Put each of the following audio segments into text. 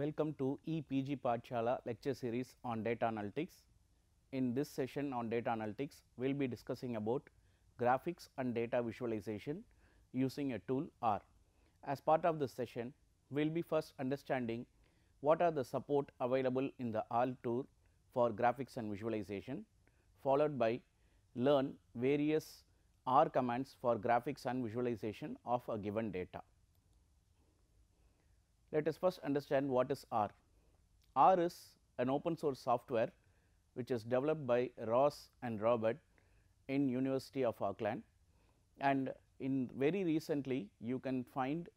Welcome to ePG Pathshala lecture series on data analytics. In this session on data analytics, we will be discussing about graphics and data visualization using a tool R. As part of this session, we will be first understanding what are the support available in the R tool for graphics and visualization, followed by learn various R commands for graphics and visualization of a given data. Let us first understand what is R. R is an open source software which is developed by Ross and Robert in University of Auckland and in very recently you can find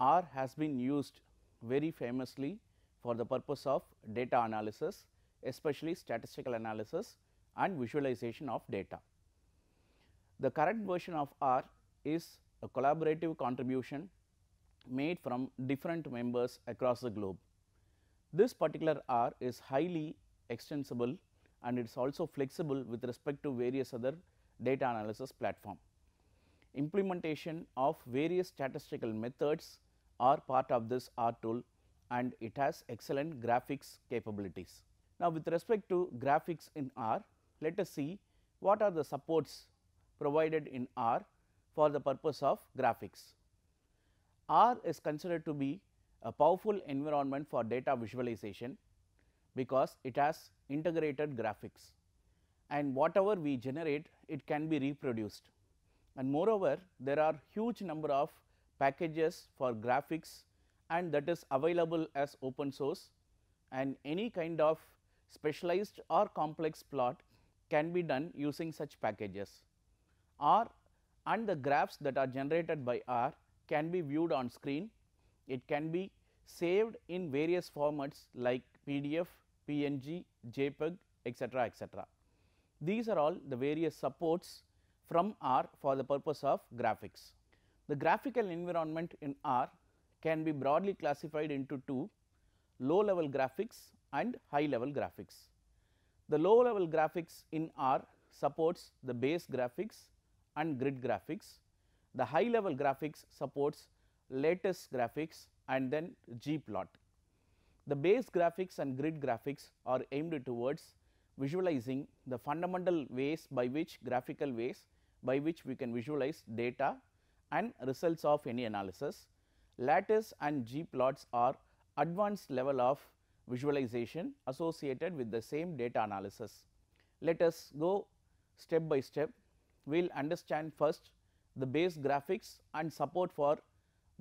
R has been used very famously for the purpose of data analysis especially statistical analysis and visualization of data. The current version of R is a collaborative contribution made from different members across the globe. This particular R is highly extensible and it is also flexible with respect to various other data analysis platform. Implementation of various statistical methods are part of this R tool and it has excellent graphics capabilities. Now, with respect to graphics in R, let us see what are the supports provided in R for the purpose of graphics. R is considered to be a powerful environment for data visualization because it has integrated graphics and whatever we generate it can be reproduced and moreover there are huge number of packages for graphics and that is available as open source and any kind of specialized or complex plot can be done using such packages. R and the graphs that are generated by R can be viewed on screen, it can be saved in various formats like PDF, PNG, JPEG etcetera etcetera. These are all the various supports from R for the purpose of graphics. The graphical environment in R can be broadly classified into two low level graphics and high level graphics. The low level graphics in R supports the base graphics and grid graphics. The high level graphics supports lattice graphics and then ggplot. The base graphics and grid graphics are aimed towards visualizing the fundamental ways by which graphical ways by which we can visualize data and results of any analysis. Lattice and ggplots are advanced level of visualization associated with the same data analysis. Let us go step by step, we will understand first the base graphics and support for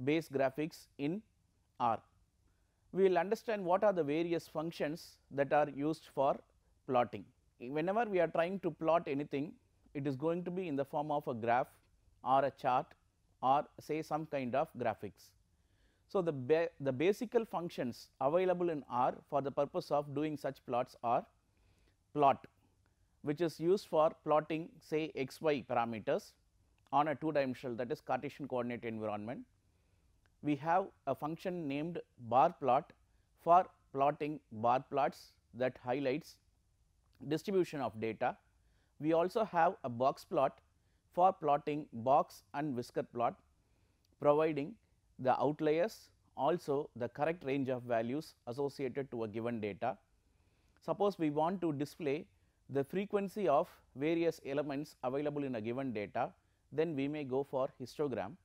base graphics in R. We will understand what are the various functions that are used for plotting. Whenever we are trying to plot anything, it is going to be in the form of a graph or a chart or say some kind of graphics. So, the, ba the basical functions available in R for the purpose of doing such plots are plot which is used for plotting say x y parameters on a two dimensional that is Cartesian coordinate environment. We have a function named bar plot for plotting bar plots that highlights distribution of data. We also have a box plot for plotting box and whisker plot providing the outliers also the correct range of values associated to a given data. Suppose we want to display the frequency of various elements available in a given data, then we may go for histogram.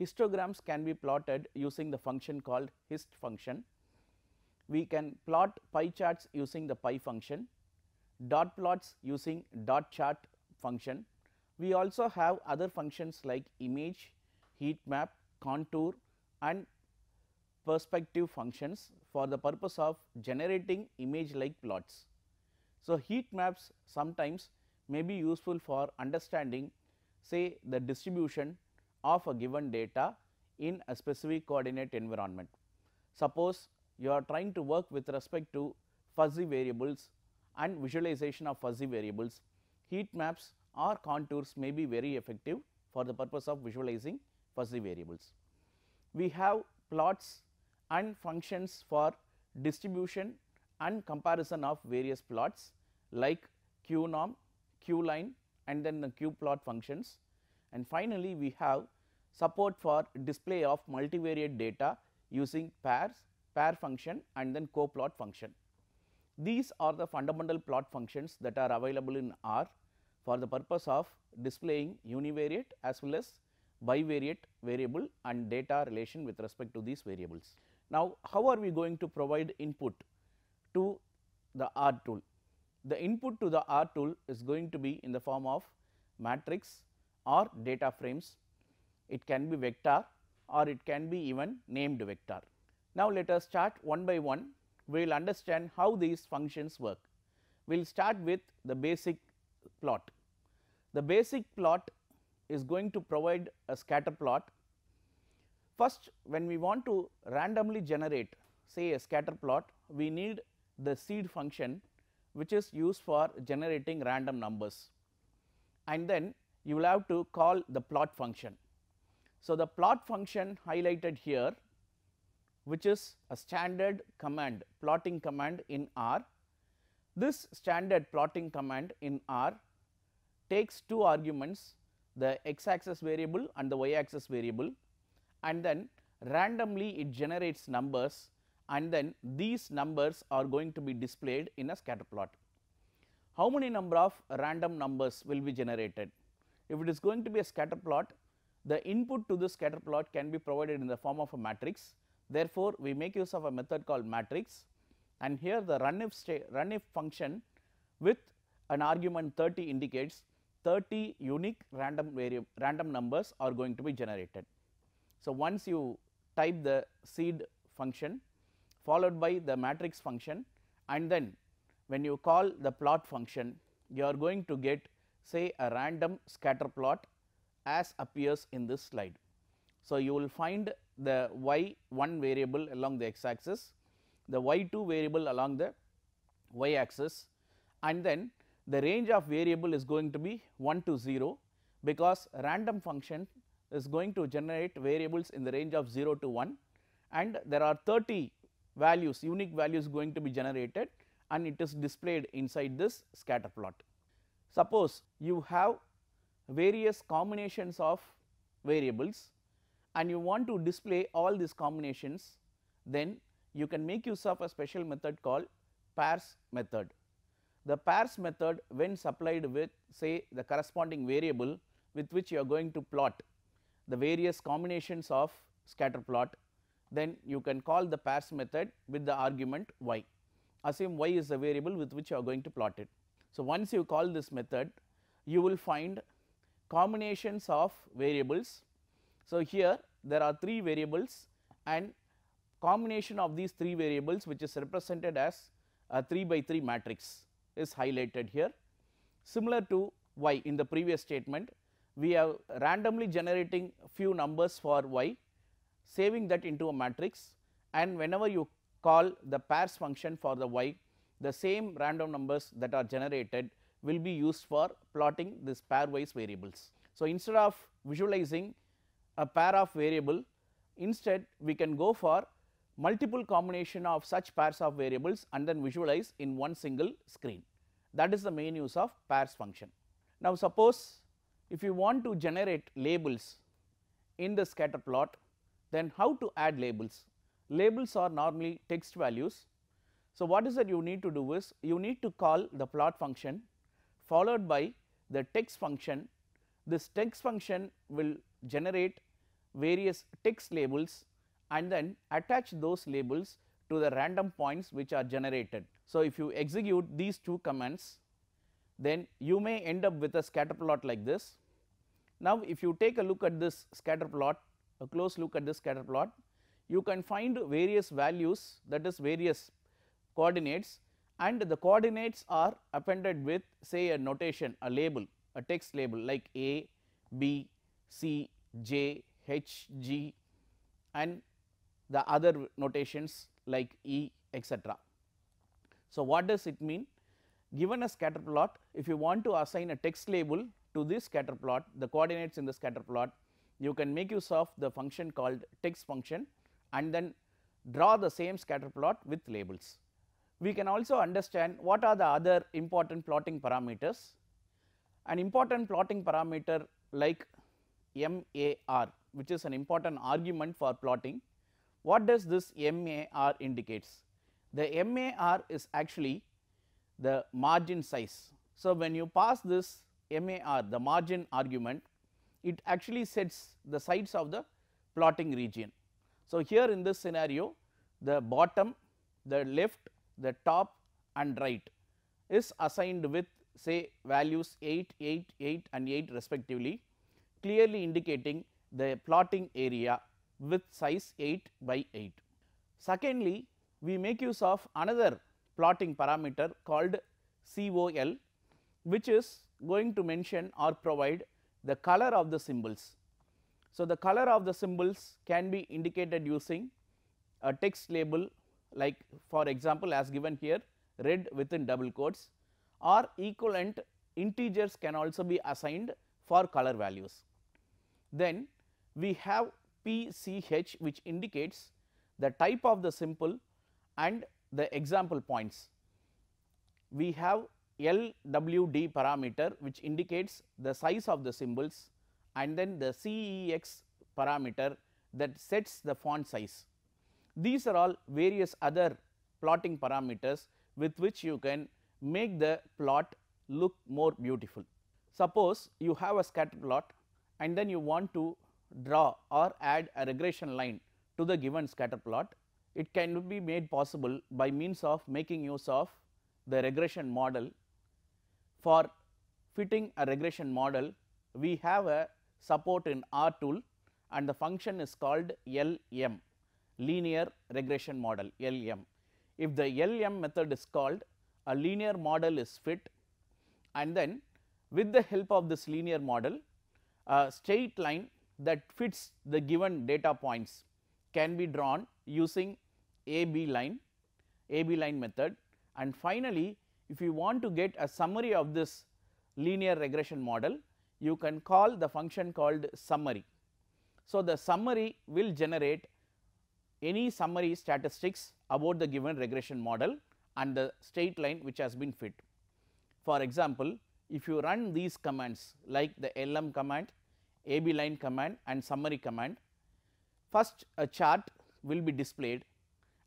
Histograms can be plotted using the function called hist function. We can plot pie charts using the pie function, dot plots using dot chart function. We also have other functions like image, heat map, contour and perspective functions for the purpose of generating image like plots. So, heat maps sometimes may be useful for understanding say the distribution of a given data in a specific coordinate environment. Suppose you are trying to work with respect to fuzzy variables and visualization of fuzzy variables, heat maps or contours may be very effective for the purpose of visualizing fuzzy variables. We have plots and functions for distribution and comparison of various plots like q norm, q line and then the q plot functions. And finally, we have support for display of multivariate data using pairs, pair function and then coplot function. These are the fundamental plot functions that are available in R for the purpose of displaying univariate as well as bivariate variable and data relation with respect to these variables. Now, how are we going to provide input to the R tool? The input to the R tool is going to be in the form of matrix or data frames. It can be vector or it can be even named vector. Now, let us start one by one we will understand how these functions work. We will start with the basic plot. The basic plot is going to provide a scatter plot. First when we want to randomly generate say a scatter plot, we need the seed function which is used for generating random numbers and then you will have to call the plot function. So, the plot function highlighted here which is a standard command plotting command in R. This standard plotting command in R takes two arguments the x axis variable and the y axis variable and then randomly it generates numbers and then these numbers are going to be displayed in a scatter plot. How many number of random numbers will be generated? If it is going to be a scatter plot, the input to this scatter plot can be provided in the form of a matrix Therefore, we make use of a method called matrix and here the runif, runif function with an argument 30 indicates 30 unique random variable random numbers are going to be generated. So, once you type the seed function followed by the matrix function and then when you call the plot function you are going to get say a random scatter plot as appears in this slide. So, you will find the y 1 variable along the x axis, the y 2 variable along the y axis and then the range of variable is going to be 1 to 0 because random function is going to generate variables in the range of 0 to 1 and there are 30 values unique values going to be generated and it is displayed inside this scatter plot. Suppose you have various combinations of variables and you want to display all these combinations then you can make use of a special method called pairs method. The pairs method when supplied with say the corresponding variable with which you are going to plot the various combinations of scatter plot then you can call the pairs method with the argument y. Assume y is the variable with which you are going to plot it. So, once you call this method you will find combinations of variables so, here there are 3 variables and combination of these 3 variables which is represented as a 3 by 3 matrix is highlighted here. Similar to y in the previous statement we have randomly generating few numbers for y saving that into a matrix and whenever you call the pairs function for the y the same random numbers that are generated will be used for plotting this pairwise variables. So, instead of visualizing a pair of variable instead we can go for multiple combination of such pairs of variables and then visualize in one single screen that is the main use of pairs function. Now, suppose if you want to generate labels in the scatter plot then how to add labels? Labels are normally text values. So, what is that you need to do is you need to call the plot function followed by the text function. This text function will generate various text labels and then attach those labels to the random points which are generated. So, if you execute these two commands then you may end up with a scatter plot like this. Now, if you take a look at this scatter plot a close look at this scatter plot you can find various values that is various coordinates and the coordinates are appended with say a notation a label a text label like A, B, C, J, H, G and the other notations like E etc. So, what does it mean? Given a scatter plot if you want to assign a text label to this scatter plot the coordinates in the scatter plot you can make use of the function called text function and then draw the same scatter plot with labels. We can also understand what are the other important plotting parameters. An important plotting parameter like MAR which is an important argument for plotting. What does this MAR indicates? The MAR is actually the margin size. So, when you pass this MAR the margin argument it actually sets the sides of the plotting region. So, here in this scenario the bottom, the left, the top and right is assigned with say values 8, 8, 8 and 8 respectively clearly indicating the plotting area with size 8 by 8. Secondly, we make use of another plotting parameter called COL which is going to mention or provide the color of the symbols. So, the color of the symbols can be indicated using a text label like for example, as given here red within double quotes or equivalent integers can also be assigned for color values. Then we have PCH which indicates the type of the symbol and the example points. We have LWD parameter which indicates the size of the symbols and then the CEX parameter that sets the font size. These are all various other plotting parameters with which you can make the plot look more beautiful. Suppose you have a scatter plot and then you want to draw or add a regression line to the given scatter plot. It can be made possible by means of making use of the regression model. For fitting a regression model, we have a support in R tool and the function is called LM linear regression model LM. If the LM method is called a linear model is fit and then with the help of this linear model a straight line that fits the given data points can be drawn using AB line, AB line method and finally, if you want to get a summary of this linear regression model you can call the function called summary. So, the summary will generate any summary statistics about the given regression model and the straight line which has been fit. For example, if you run these commands like the LM command, AB line command and summary command, first a chart will be displayed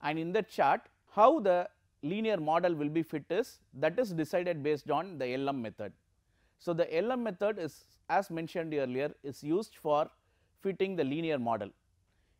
and in that chart how the linear model will be fit is that is decided based on the LM method. So, the LM method is as mentioned earlier is used for fitting the linear model.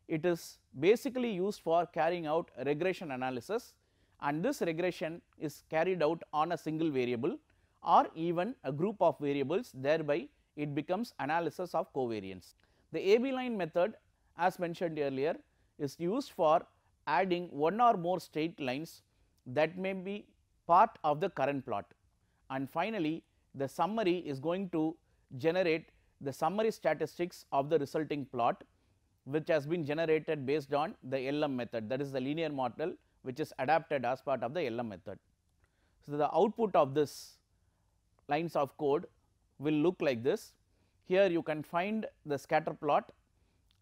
It is basically used for carrying out regression analysis and this regression is carried out on a single variable or even a group of variables thereby it becomes analysis of covariance. The AB line method as mentioned earlier is used for adding one or more straight lines that may be part of the current plot and finally the summary is going to generate the summary statistics of the resulting plot which has been generated based on the LM method that is the linear model which is adapted as part of the LM method. So, the output of this lines of code will look like this. Here you can find the scatter plot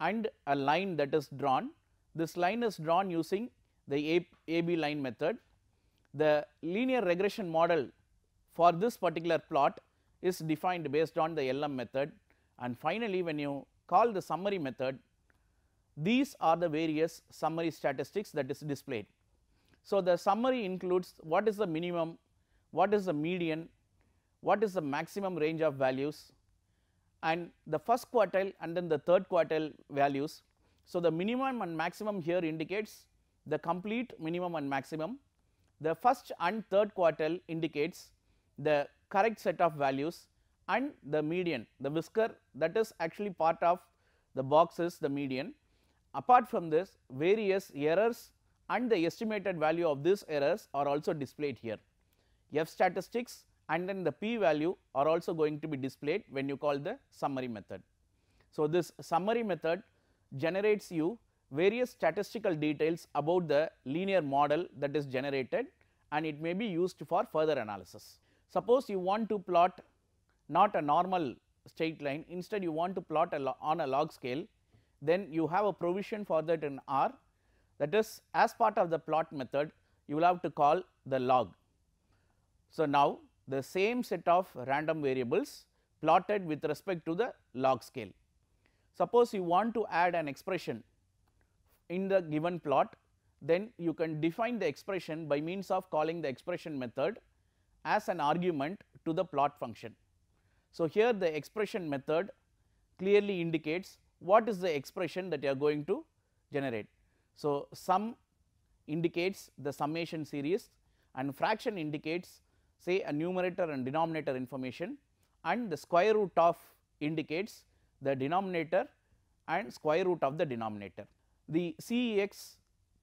and a line that is drawn. This line is drawn using the AB line method. The linear regression model for this particular plot is defined based on the LM method and finally, when you call the summary method these are the various summary statistics that is displayed. So, the summary includes what is the minimum, what is the median, what is the maximum range of values and the first quartile and then the third quartile values. So, the minimum and maximum here indicates the complete minimum and maximum. The first and third quartile indicates the correct set of values and the median the whisker that is actually part of the box is the median. Apart from this various errors and the estimated value of these errors are also displayed here. F statistics and then the p value are also going to be displayed when you call the summary method. So, this summary method generates you various statistical details about the linear model that is generated and it may be used for further analysis. Suppose you want to plot not a normal straight line instead you want to plot a on a log scale then you have a provision for that in R that is as part of the plot method you will have to call the log. So, now the same set of random variables plotted with respect to the log scale. Suppose you want to add an expression in the given plot then you can define the expression by means of calling the expression method as an argument to the plot function. So, here the expression method clearly indicates what is the expression that you are going to generate. So, sum indicates the summation series and fraction indicates say a numerator and denominator information and the square root of indicates the denominator and square root of the denominator. The CEX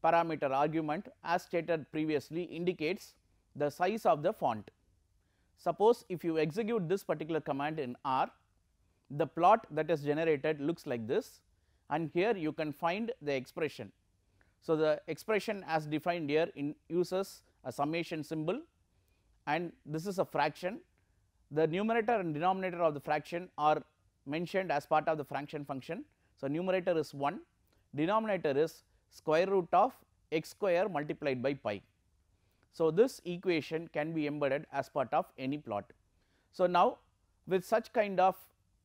parameter argument as stated previously indicates the size of the font. Suppose if you execute this particular command in R, the plot that is generated looks like this and here you can find the expression. So, the expression as defined here in uses a summation symbol and this is a fraction. The numerator and denominator of the fraction are mentioned as part of the fraction function. So, numerator is 1, denominator is square root of x square multiplied by pi. So, this equation can be embedded as part of any plot. So, now with such kind of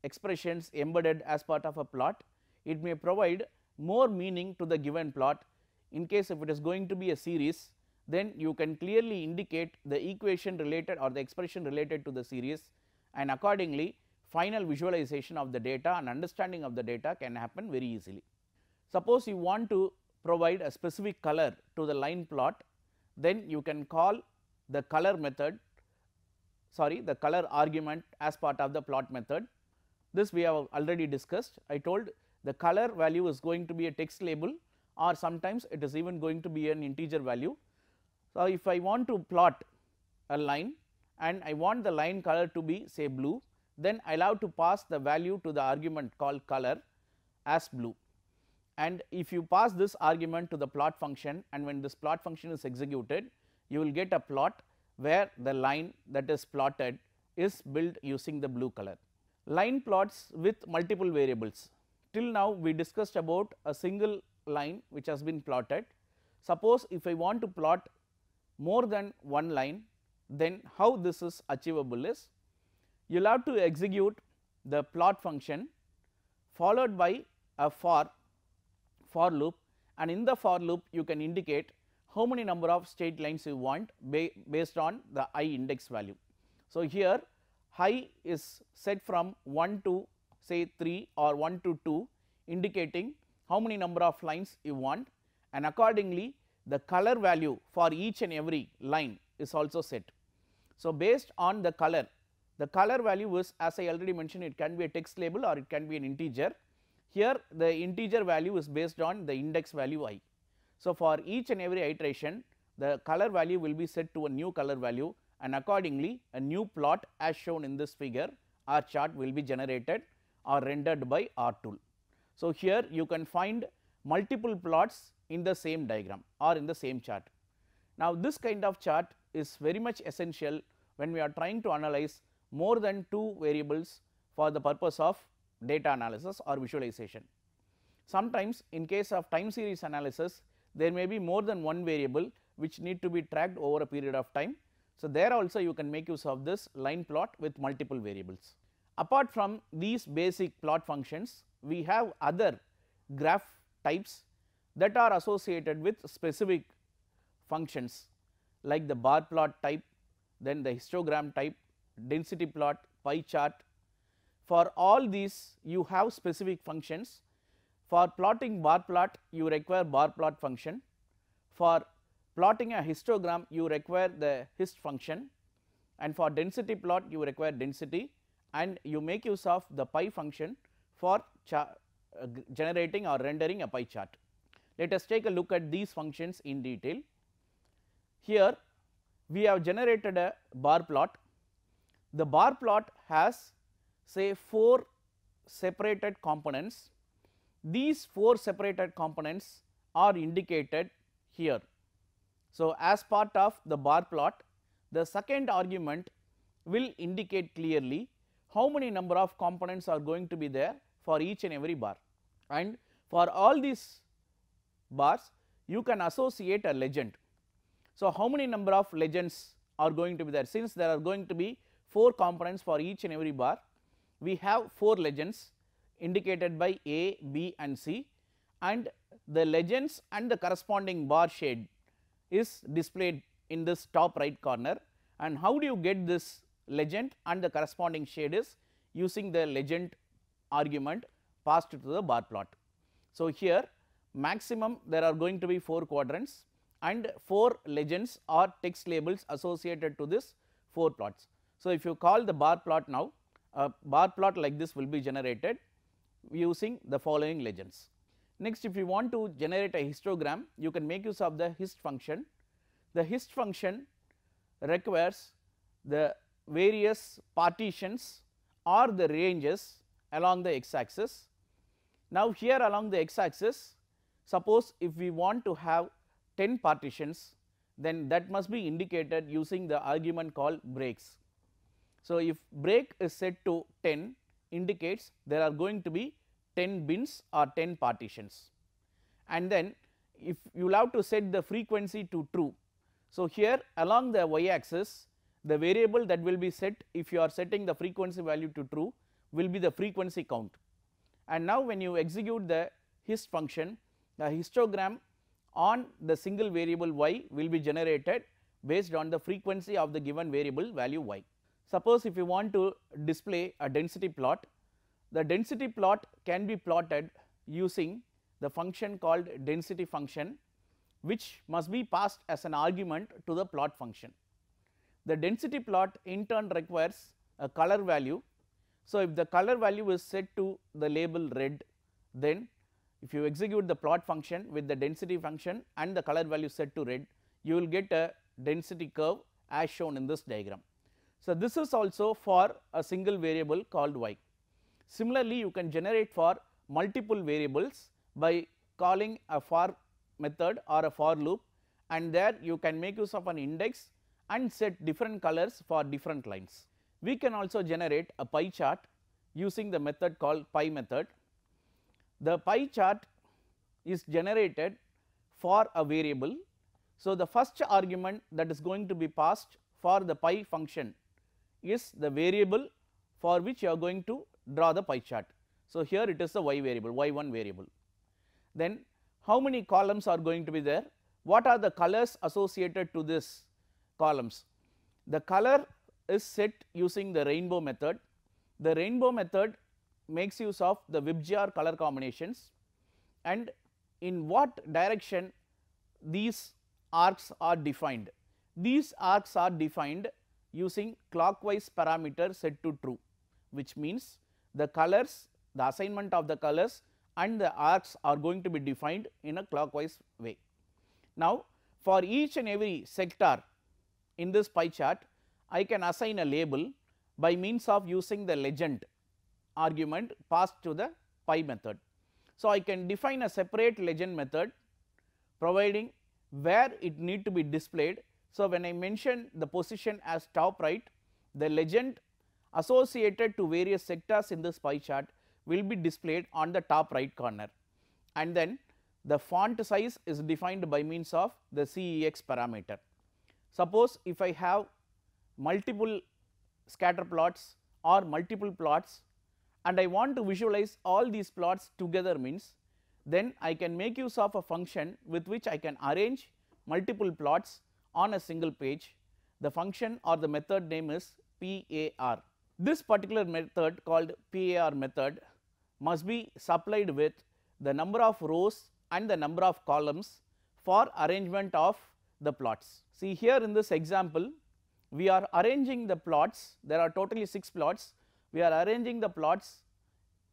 expressions embedded as part of a plot, it may provide more meaning to the given plot in case if it is going to be a series then you can clearly indicate the equation related or the expression related to the series and accordingly final visualization of the data and understanding of the data can happen very easily. Suppose you want to provide a specific color to the line plot then you can call the color method sorry the color argument as part of the plot method. This we have already discussed I told the color value is going to be a text label or sometimes it is even going to be an integer value. So, if I want to plot a line and I want the line color to be say blue then I will have to pass the value to the argument called color as blue and if you pass this argument to the plot function and when this plot function is executed you will get a plot where the line that is plotted is built using the blue color. Line plots with multiple variables till now we discussed about a single line which has been plotted. Suppose if I want to plot more than one line then how this is achievable is you will have to execute the plot function followed by a for for loop and in the for loop you can indicate how many number of straight lines you want ba based on the i index value. So, here i is set from 1 to say 3 or 1 to 2 indicating how many number of lines you want and accordingly the color value for each and every line is also set. So, based on the color the color value is as I already mentioned it can be a text label or it can be an integer. Here the integer value is based on the index value i. So, for each and every iteration the color value will be set to a new color value and accordingly a new plot as shown in this figure R chart will be generated or rendered by R tool. So, here you can find multiple plots in the same diagram or in the same chart. Now, this kind of chart is very much essential when we are trying to analyze more than two variables for the purpose of data analysis or visualization. Sometimes in case of time series analysis there may be more than one variable which need to be tracked over a period of time. So, there also you can make use of this line plot with multiple variables. Apart from these basic plot functions we have other graph types that are associated with specific functions like the bar plot type, then the histogram type, density plot, pie chart. For all these you have specific functions. For plotting bar plot you require bar plot function. For plotting a histogram you require the hist function and for density plot you require density and you make use of the pie function for uh, generating or rendering a pie chart. Let us take a look at these functions in detail. Here we have generated a bar plot. The bar plot has say 4 separated components. These 4 separated components are indicated here. So, as part of the bar plot the second argument will indicate clearly how many number of components are going to be there for each and every bar and for all these bars you can associate a legend. So, how many number of legends are going to be there since there are going to be 4 components for each and every bar we have 4 legends indicated by A, B and C and the legends and the corresponding bar shade is displayed in this top right corner and how do you get this legend and the corresponding shade is using the legend argument passed to the bar plot. So, here maximum there are going to be 4 quadrants and 4 legends or text labels associated to this 4 plots. So, if you call the bar plot now a bar plot like this will be generated using the following legends. Next if you want to generate a histogram you can make use of the hist function. The hist function requires the various partitions or the ranges along the x axis. Now here along the x axis suppose if we want to have 10 partitions then that must be indicated using the argument called breaks. So, if break is set to 10 indicates there are going to be 10 bins or 10 partitions and then if you will have to set the frequency to true. So, here along the y axis the variable that will be set if you are setting the frequency value to true will be the frequency count and now when you execute the hist function the histogram on the single variable y will be generated based on the frequency of the given variable value y. Suppose if you want to display a density plot, the density plot can be plotted using the function called density function which must be passed as an argument to the plot function. The density plot in turn requires a color value. So, if the color value is set to the label red then if you execute the plot function with the density function and the color value set to red you will get a density curve as shown in this diagram. So, this is also for a single variable called y. Similarly, you can generate for multiple variables by calling a for method or a for loop and there you can make use of an index and set different colors for different lines. We can also generate a pie chart using the method called pie method. The pie chart is generated for a variable. So, the first argument that is going to be passed for the pie function is the variable for which you are going to draw the pie chart. So, here it is the y variable y 1 variable. Then how many columns are going to be there? What are the colors associated to this columns? The color is set using the rainbow method. The rainbow method makes use of the VIBGYOR color combinations and in what direction these arcs are defined. These arcs are defined using clockwise parameter set to true which means the colors the assignment of the colors and the arcs are going to be defined in a clockwise way. Now for each and every sector in this pie chart I can assign a label by means of using the legend argument passed to the pie method. So I can define a separate legend method providing where it need to be displayed so, when I mention the position as top right the legend associated to various sectors in this pie chart will be displayed on the top right corner and then the font size is defined by means of the CEX parameter. Suppose if I have multiple scatter plots or multiple plots and I want to visualize all these plots together means then I can make use of a function with which I can arrange multiple plots on a single page the function or the method name is PAR. This particular method called PAR method must be supplied with the number of rows and the number of columns for arrangement of the plots. See here in this example we are arranging the plots there are totally 6 plots we are arranging the plots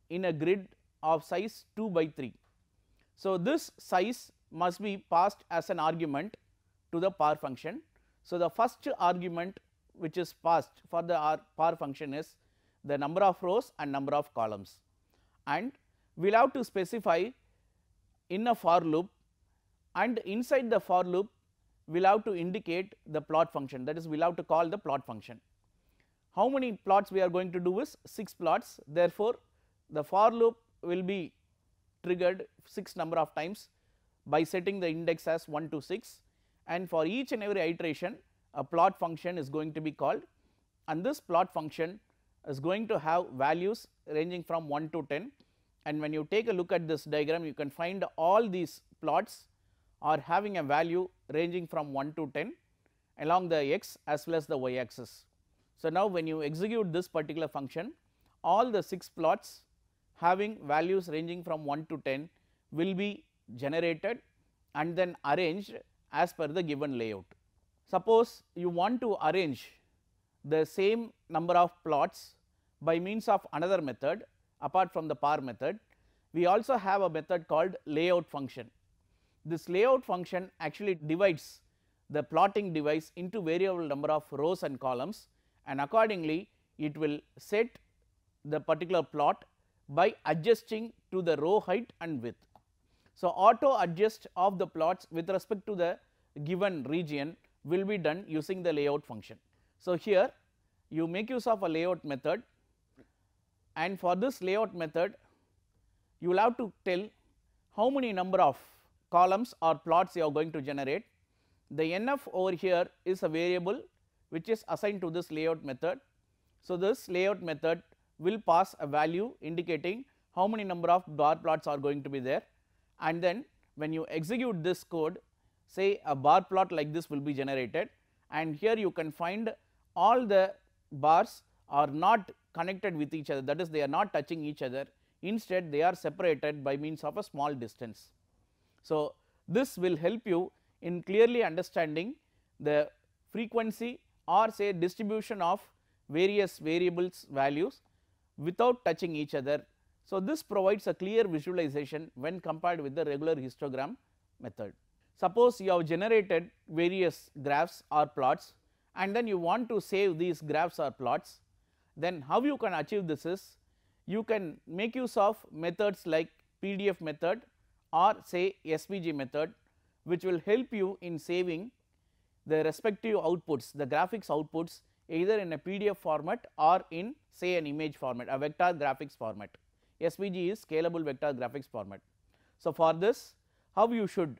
in a grid of size 2 by 3. So, this size must be passed as an argument to the par function. So, the first argument which is passed for the par function is the number of rows and number of columns and we will have to specify in a for loop and inside the for loop we will have to indicate the plot function that is we will have to call the plot function. How many plots we are going to do is 6 plots therefore, the for loop will be triggered 6 number of times by setting the index as 1 to 6 and for each and every iteration a plot function is going to be called and this plot function is going to have values ranging from 1 to 10 and when you take a look at this diagram you can find all these plots are having a value ranging from 1 to 10 along the x as well as the y axis. So, now when you execute this particular function all the 6 plots having values ranging from 1 to 10 will be generated and then arranged as per the given layout. Suppose you want to arrange the same number of plots by means of another method apart from the par method, we also have a method called layout function. This layout function actually divides the plotting device into variable number of rows and columns and accordingly it will set the particular plot by adjusting to the row height and width. So, auto adjust of the plots with respect to the given region will be done using the layout function. So, here you make use of a layout method and for this layout method you will have to tell how many number of columns or plots you are going to generate. The NF over here is a variable which is assigned to this layout method. So, this layout method will pass a value indicating how many number of bar plots are going to be there and then when you execute this code say a bar plot like this will be generated and here you can find all the bars are not connected with each other that is they are not touching each other instead they are separated by means of a small distance. So, this will help you in clearly understanding the frequency or say distribution of various variables values without touching each other. So, this provides a clear visualization when compared with the regular histogram method. Suppose you have generated various graphs or plots and then you want to save these graphs or plots, then how you can achieve this is you can make use of methods like PDF method or say SVG method which will help you in saving the respective outputs the graphics outputs either in a PDF format or in say an image format a vector graphics format. SVG is scalable vector graphics format. So, for this how you should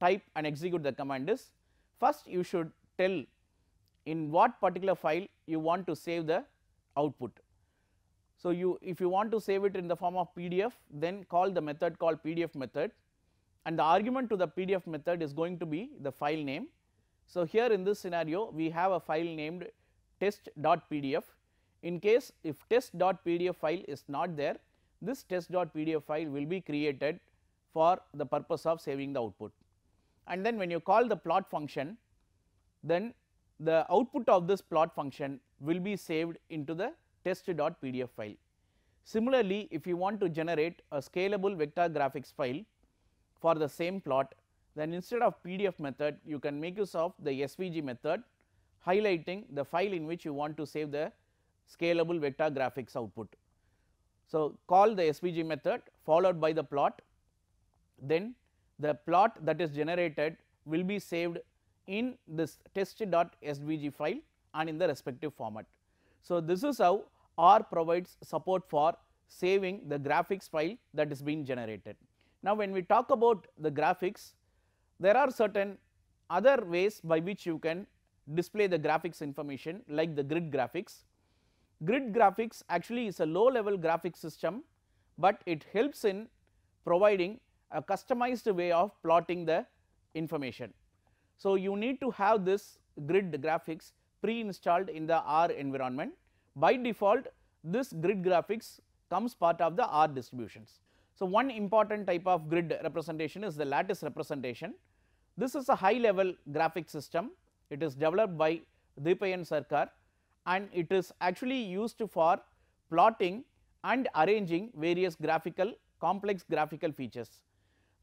type and execute the command is first you should tell in what particular file you want to save the output. So, you if you want to save it in the form of PDF then call the method called PDF method and the argument to the PDF method is going to be the file name. So, here in this scenario we have a file named test.pdf in case if test.pdf file is not there this test.pdf file will be created for the purpose of saving the output and then when you call the plot function then the output of this plot function will be saved into the test.pdf file. Similarly, if you want to generate a scalable vector graphics file for the same plot then instead of PDF method you can make use of the SVG method highlighting the file in which you want to save the scalable vector graphics output. So, call the SVG method followed by the plot then the plot that is generated will be saved in this test.svg file and in the respective format. So, this is how R provides support for saving the graphics file that is being generated. Now, when we talk about the graphics there are certain other ways by which you can display the graphics information like the grid graphics. Grid graphics actually is a low level graphic system, but it helps in providing a customized way of plotting the information. So, you need to have this grid graphics pre installed in the R environment. By default this grid graphics comes part of the R distributions. So, one important type of grid representation is the lattice representation. This is a high level graphic system, it is developed by Deepayan Sarkar and it is actually used for plotting and arranging various graphical complex graphical features.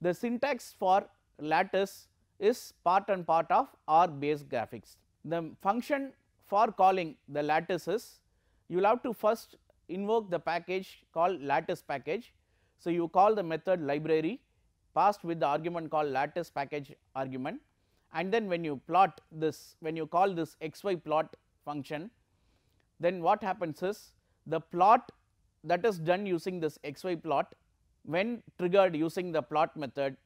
The syntax for lattice is part and part of R based graphics. The function for calling the lattice is you will have to first invoke the package called lattice package. So, you call the method library passed with the argument called lattice package argument and then when you plot this when you call this xy plot function then what happens is the plot that is done using this xy plot when triggered using the plot method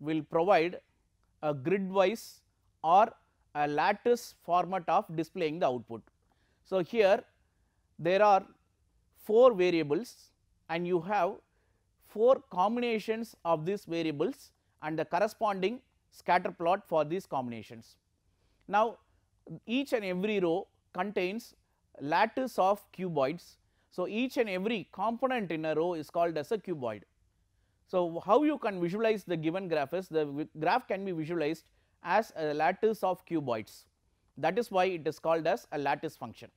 will provide a grid wise or a lattice format of displaying the output. So, here there are 4 variables and you have 4 combinations of these variables and the corresponding scatter plot for these combinations. Now, each and every row contains lattice of cuboids. So, each and every component in a row is called as a cuboid. So, how you can visualize the given graph is the graph can be visualized as a lattice of cuboids that is why it is called as a lattice function.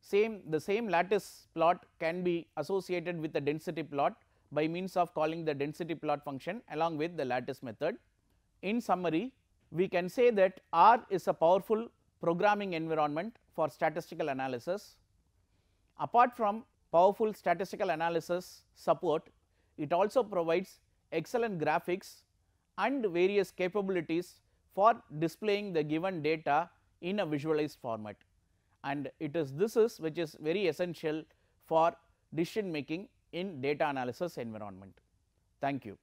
Same the same lattice plot can be associated with the density plot by means of calling the density plot function along with the lattice method. In summary, we can say that R is a powerful programming environment for statistical analysis. Apart from powerful statistical analysis support, it also provides excellent graphics and various capabilities for displaying the given data in a visualized format and it is this is which is very essential for decision making in data analysis environment. Thank you.